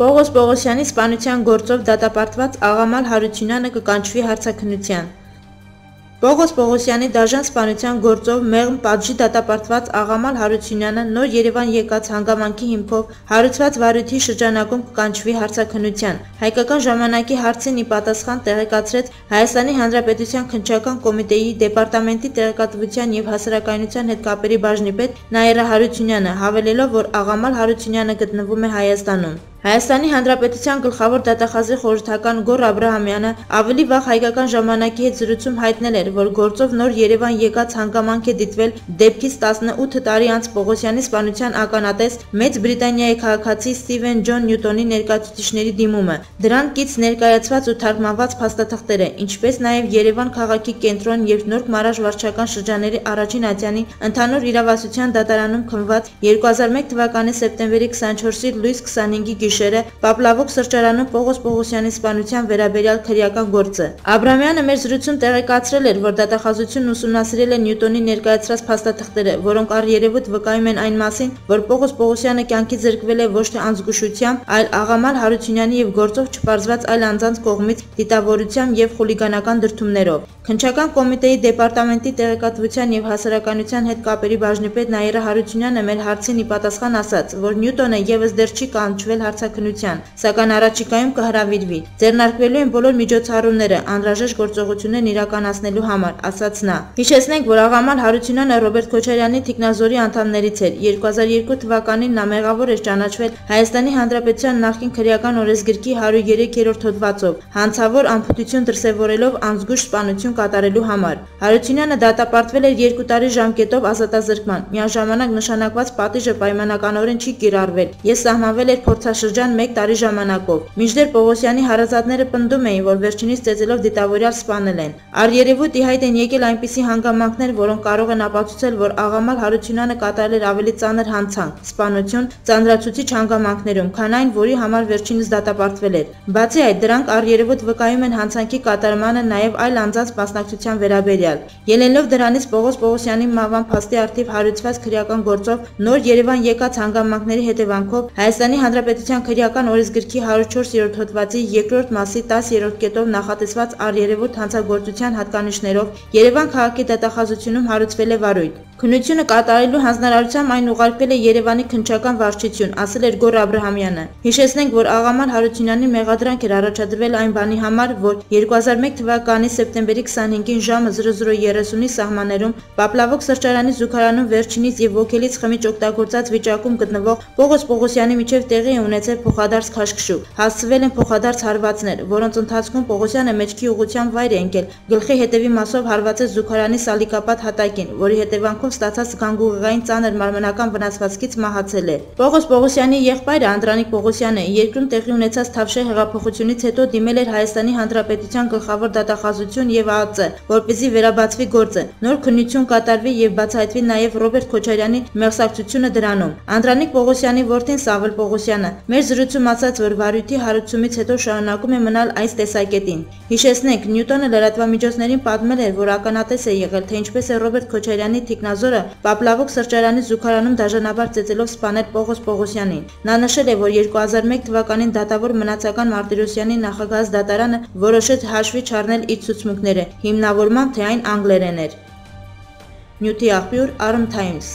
Պողոս Պողոսյանի սպանության գործով դատապարտված Աղամալ Հարությունյանը կկանչվի հարցաքննության։ Պողոս Պողոսյանի դաժան սպանության գործով մեղմ պատժի դատապարտված Աղամալ Հարությունյանը նոր Երևան եկած հանգամանքի հիմքով հարուցված վարույթի շրջանակում կկանչվի հարցաքննության։ Հայկական ժամանակի հարցին ի պատասխան տեղեկացրեց Հայաստանի Հանրապետության քննչական կոմիտեի դեպարտամենտի տեղեկատվության եւ հասարակայնության հետ կապերի բաժնի պետ Նաիրա Հարությունյանը, հավելելով, որ Աղամալ Հարությունյանը գտնվում է Հայաստանում։ Հայաստանի Հանրապետության գլխավոր դատախազի խորհրդական Գոռ Աբրահամյանը ավելի վաղ հայկական ժամանակի հետ զրույցում հայտնել էր, որ գործով նոր Երևան եկած հանգամանք է դիտվել դեպքից 18 տարի անց Պողոսյանի սպանության ականատես Մեծ Բրիտանիայի քաղաքացի Ստիվեն Ջոն Նյուտոնի ներկայացուցիչների դիմումը։ Դրան կից ներկայացված ու թարգմանված փաստաթղթերը, ինչպես նաև Երևան քաղաքի կենտրոն եւ Նորք Մարաշ վարչական շրջանների առաջին ատյանի ընդհանուր իրավասության դատարանում քննված 2001 թվականի սեպտեմբերի 24-ի լույս 25-ի գիշերը Պապլավոկ սրճարանում Պողոս Պողոսյանի սպանության վերաբերյալ քրեական գործը։ Աբրամյանը մեր զրույցում տեղեկացրել էր, որ դատախազությունն ուսումնասիրել է Նյուտոնի ներկայացրած փաստաթղթերը, որոնք առերևույթ վկայում են այն մասին, որ Պողոս Պողոսյանը կյանքի զրկվել է ոչ թե անզգուշությամբ, այլ Աղամալ Հարությունյանի եւ գործով չպարզված այլ անձանց կողմից դիտավորությամբ եւ խուլիգանական դրդումներով։ Քնչական կոմիտեի դեպարտամենտի տեղեկատվության եւ հասարակայնության հետ կապերի բաժնի պետ Նաիրա Հարությունյանը մեր հարցին ի պատասխան ասաց, որ Նյուտոնը եւս դեռ չի կանչվել հարցաքննության, սակայն առաջիկայում կհրավիրվի։ Ձեռնարկվելու են բոլոր միջոցառումները անհրաժեշտ գործողություններն իրականացնելու համար, ասաց նա։ Հիշեցնենք, որ Աղամալ Հարությունյանը Ռոբերտ Քոչարյանի թիկնազորի անդամներից էր։ 2002 թվականին նա մեղավոր էր ճանաչվել Հայաստանի Հանրապետության նախկին քրեական օրենսգրքի 103-րդ հոդվածով, հանցավոր անփութություն դրսևորելով անզգույշ սպանություն կատարելու համար։ Հարությունյանը դատապարտվել էր 2 տարի ժամկետով ազատազրկման։ Միաժամանակ նշանակված պատիժը պայմանականորեն չի կիրառվել։ Ես սահմանվել էր փորձաշրջան 1 տարի ժամանակով։ Մինչդեռ Պողոսյանի հարազատները պնդում էին, որ վերջինիս ծեծելով դիտավորյալ սպանել են։ Առերևույթ ի հայտ են եկել այնպիսի հանգամանքներ, որոնք կարող են ապացուցել, որ Աղամալ Հարությունյանը կատարել էր ավելի ծանր հանցանք՝ սպանություն, ծանրացուցիչ հանգամանքներում, քան այն, որի համար վերջինս դատապարտվել էր։ Բացի այդ, դրանք առերևույթ վկայում են հանցանքի կատարմանը նաև այլ անձանց մասնակցության վերաբերյալ։ Ելնելով դրանից Պողոս Պողոսյանի մահվան փաստի արդիվ հարուցված քրեական գործով նոր Երևան եկած հանգամանքների հետևանքով Հայաստանի Հանրապետության քրեական օրենսգրքի 104-րդ հոդվածի երկրորդ մասի 10-րդ կետով նախատեսված առերևույթ հանցագործության հատկանիշներով Երևան քաղաքի դատախազությունում հարուցվել է վարույթ։ Քննությունը կատարելու հանձնարարությամբ այն ուղարկվել է Երևանի քննչական վարչություն, ասել էր Գոռ Աբրահամյանը։ Հիշեցնենք, որ Աղաման Հարությունյանի մեղադրանք էր առաջադրվել այն բանի համար, որ 2001 թվականի սեպտեմբերի 25-ին ժամը 00:30-ի սահմաններում Պապլավոկ սրճարանի զուգարանում վերջինից եւ ոգելից խմիչ օգտագործած վիճակում գտնվող Պողոս Պողոսյանի միջև տեղի է ունեցել փոխադարձ քաշքշուկ։ Հասցվել են փոխադարձ հարվածներ, որոնց ընթացքում Պողոսյանը մեջքի ուղղությամբ վայր է ընկել։ Գլխի հետևի մասով հարվածեց զուգարանի սալիկապատ հատակին, որի հետևանքով հետևանքով ստացած գանգուղեղային ծանր մարմնական վնասվածքից մահացել է։ Պողոս Պողոսյանի եղբայրը Անդրանիկ Պողոսյանը երկրում տեղի ունեցած Թավշե հեղափոխությունից հետո դիմել էր Հայաստանի Հանրապետության գլխավոր դատախազություն եւ ԱԱԾ, որպեսզի վերաբացվի գործը։ Նոր քննություն կատարվի եւ բացահայտվի նաեւ Ռոբերտ Քոչարյանի մեղսակցությունը դրանում։ Անդրանիկ Պողոսյանի որդին Սավել Պողոսյանը մեր զրույցում ասաց, որ վարույթի հարուցումից հետո շարունակում է մնալ այս տեսակետին։ Հիշեցնենք, Նյուտոնը լրատվամիջոցներին պատմել էր, որ ականատես է եղել, թե ինչպես է Ռոբերտ Քոչարյանի թիկնազ Ազորը Պապլավոկ սրճարանի զուգարանում դաժանաբար ծեծելով սպանել Պողոս Պողոսյանին։ Նա նշել է, որ 2001 թվականին դատավոր մնացական Մարտիրոսյանի նախագահ դատարանը որոշեց հաշվի չառնել իր ցուցմունքները, հիմնավորմամբ թե այն անգլերեն էր։ Նյութի աղբյուր Arm Times